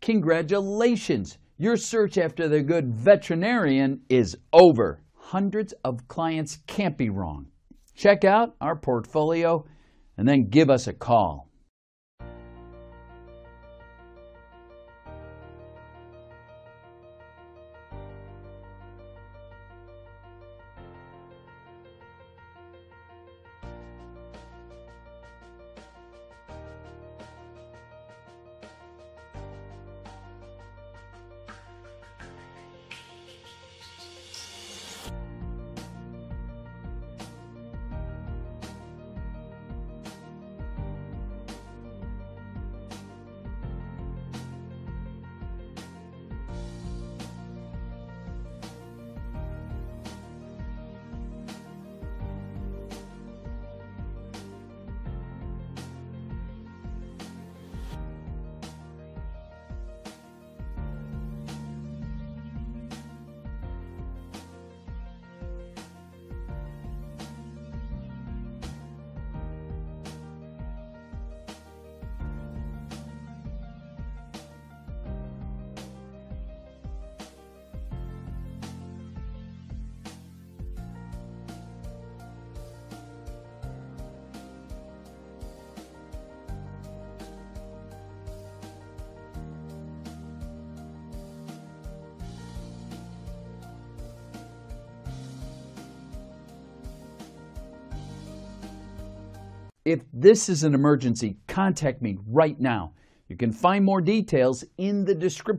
Congratulations! Your search after the good veterinarian is over. Hundreds of clients can't be wrong. Check out our portfolio and then give us a call. If this is an emergency, contact me right now. You can find more details in the description.